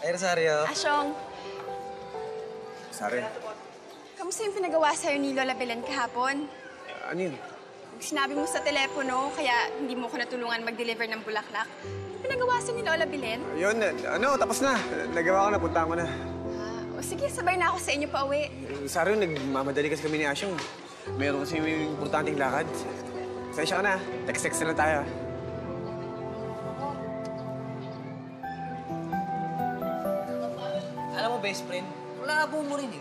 Ay, Rosario. Asyong, Sari, kamusta yung pinagawa sa'yo ni Lola Belen kahapon? ano yun? Sinabi mo sa telepono, kaya hindi mo ko natulungan mag-deliver ng bulaklak. Yung pinagawa sa'yo ni Lola Belen? Yun, ano, tapos na. Nagawa ko na, punta ko na. O sige, sabay na ako sa inyo pa uwi. Sari, nagmamadali kasi kami ni Asyong. Meron kasi may importanteng lakad. Sensya ka na, text-text na lang tayo. Mo, best friend, wala po mo rin eh.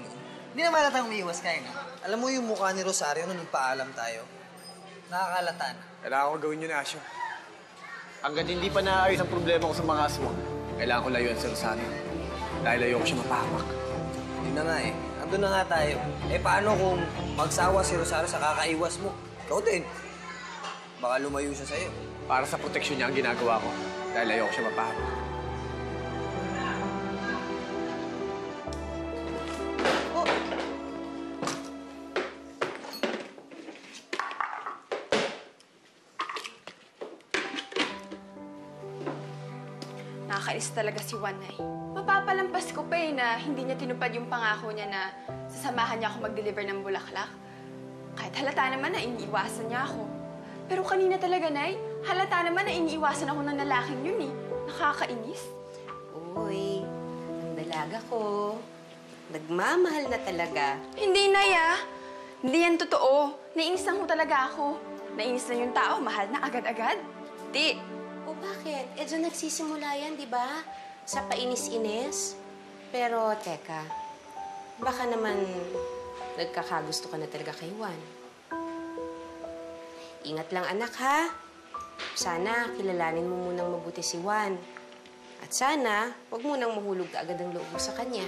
Hindi naman natin umiiwas kayo na. Alam mo yung mukha ni Rosario nung nagpaalam tayo? Nakakalata na. Kailangan ko gawin yun, Asyo. Hanggat hindi pa naayos ang problema ko sa mga aswang, kailangan ko layuan si Rosario. Dahil ayoko siya mapahamak. Yun na nga eh. Andun na nga tayo. Eh paano kung magsawa si Rosario sa kakaiwas mo? Ikaw din. Baka lumayo siya sa'yo. Para sa proteksyon niya ang ginagawa ko. Dahil ayoko siya mapahamak. Nakakainis talaga si Juan ay. Mapapalampas ko pa eh na hindi niya tinupad yung pangako niya na sasamahan niya ako mag-deliver ng bulaklak. Kahit halata naman na iniiwasan niya ako. Pero kanina talaga, Nay, halata naman na iniiwasan ako ng lalaking yun eh. Nakakainis. Uy, ang dalaga ko. Nagmamahal na talaga. Hindi, Nay ah. Hindi yan totoo. Nainis lang ko talaga ako. Nainis na yung tao, mahal na agad-agad. Di. O bakit? Eh, dyan nagsisimula yan, di ba? Sa painis-inis. Pero, teka. Baka naman nagkakagusto ka na talaga kay Juan. Ingat lang, anak, ha? Sana kilalanin mo munang mabuti si Juan. At sana, huwag mo nang mahulog agad ang loob sa kanya.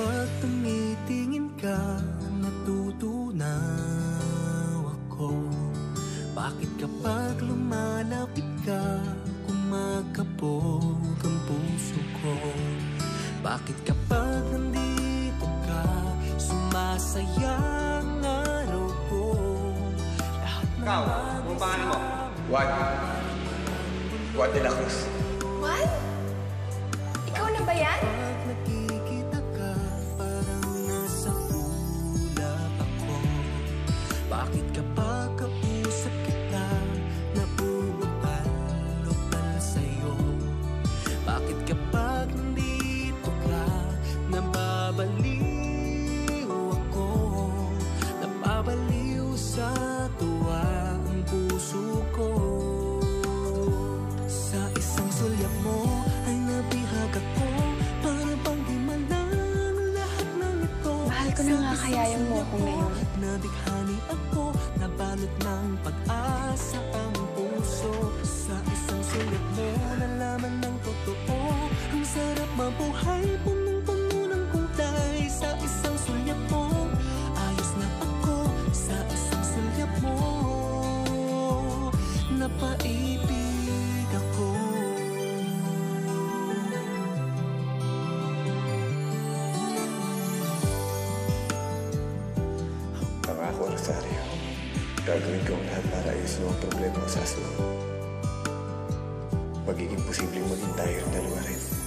Kapag tumitingin ka, natutunaw ako? Bakit kapag lumalapit ka, kumakabog ang puso ko? Bakit kapag nandito ka, sumasaya ang araw ko? Lahat ng Ikaw, ano pangalan mo? Juan. Juan de la Cruz. Juan? Ikaw na ba yan? Kaya yung mo ko ngayon. Nabighani ako, nabalot ng pag-asa ang puso. Sa isang sulyap mo, nalaman ng totoo Ang sarap mabuhay, punong-puno ng kulay. Sa isang sulyap mo, ayos na ako. Sa isang sulyap mo, napaibig Gagawin ko ang lahat para ayusin ang problema ko sa aswang. Magiging posibleng maging tayo ang dalawa rin.